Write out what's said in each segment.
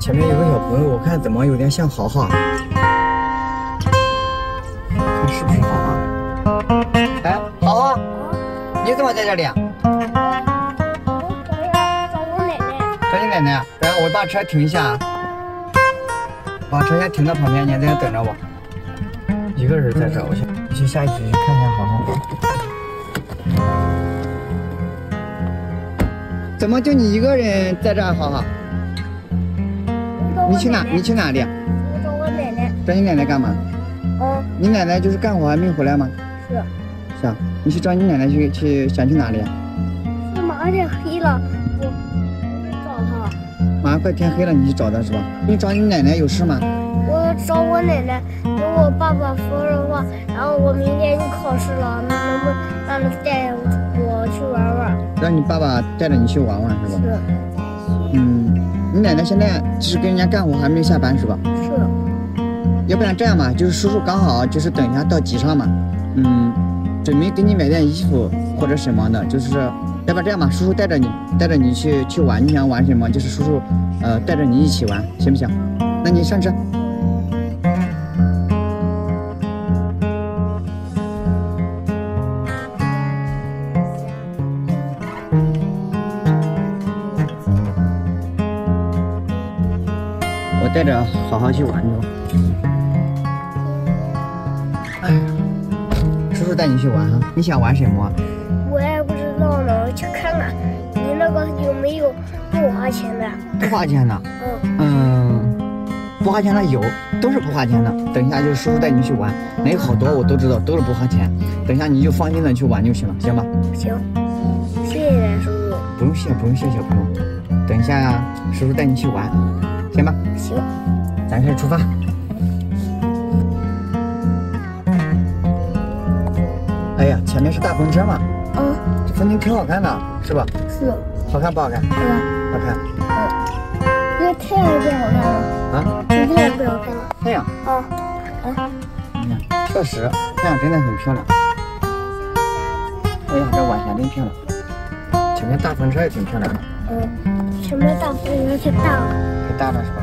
前面有个小朋友，我看怎么有点像豪豪，看是不是豪豪？哎，豪豪，你怎么在这里啊？我找，我奶奶。找你奶奶。来，我把车停一下，把车先停到旁边，你在这等着我。一个人在这，我先我去下一局去看一下豪豪。怎么就你一个人在这，豪豪？你去哪？你去哪里？我找我奶奶。找你奶奶干嘛？嗯，你奶奶就是干活还没回来吗？是。是啊，你去找你奶奶去去想去哪里？是马上天黑了，我我找她。马上快天黑了，你去找她是吧？你找你奶奶有事吗？我找我奶奶，跟我爸爸说了话，然后我明天就考试了，能不能让他带我去玩玩？让你爸爸带着你去玩玩是吧？是。嗯，你奶奶现在就是跟人家干活还没有下班是吧？是。要不然这样吧，就是叔叔刚好就是等一下到集上嘛，嗯，准备给你买件衣服或者什么的，就是要不然这样吧，叔叔带着你带着你去去玩，你想玩什么？就是叔叔呃带着你一起玩，行不行？那你上车。我带着好好去玩去吧。哎，叔叔带你去玩啊，你想玩什么？我也不知道呢，去看看你那个有没有不花钱的？不花钱的？嗯。嗯，不花钱的有，都是不花钱的。等一下就叔叔带你去玩，那有好多我都知道，都是不花钱。等一下你就放心的去玩就行了，行吧？行，谢谢叔叔。不用谢，不用谢，小朋友。等一下叔叔带你去玩，行吧？行。咱开始出发。哎呀，前面是大风车嘛。嗯。这风景挺好看的，是吧？是。好看不好看？好看。好看。嗯。那太阳变好看了。啊？这太阳变好看了。太阳。啊。啊。你看，确实，太阳真的很漂亮。哎呀，这晚霞真漂亮。前面大风车也挺漂亮的。嗯。前面大风车太大了。太大了是吧？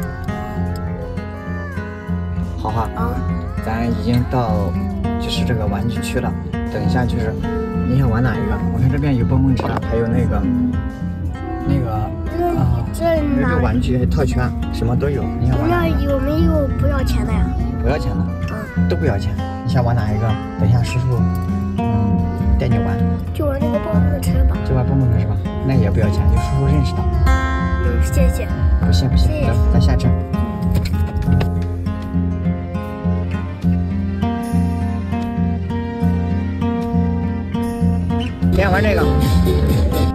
好哈。啊。咱已经到就是这个玩具区了。等一下就是你想玩哪一个？我看这边有蹦蹦车，还有那个那个啊，这那个玩具套圈，什么都有。你想玩哪一个？有没有不要钱的呀？不要钱的。嗯。都不要钱。你想玩哪一个？等一下叔叔嗯带你玩。就玩那个蹦蹦车吧。就玩蹦蹦车是吧？那也不要钱，就叔叔认识的。嗯，谢谢。不谢不谢，走，咱下车。先玩这个。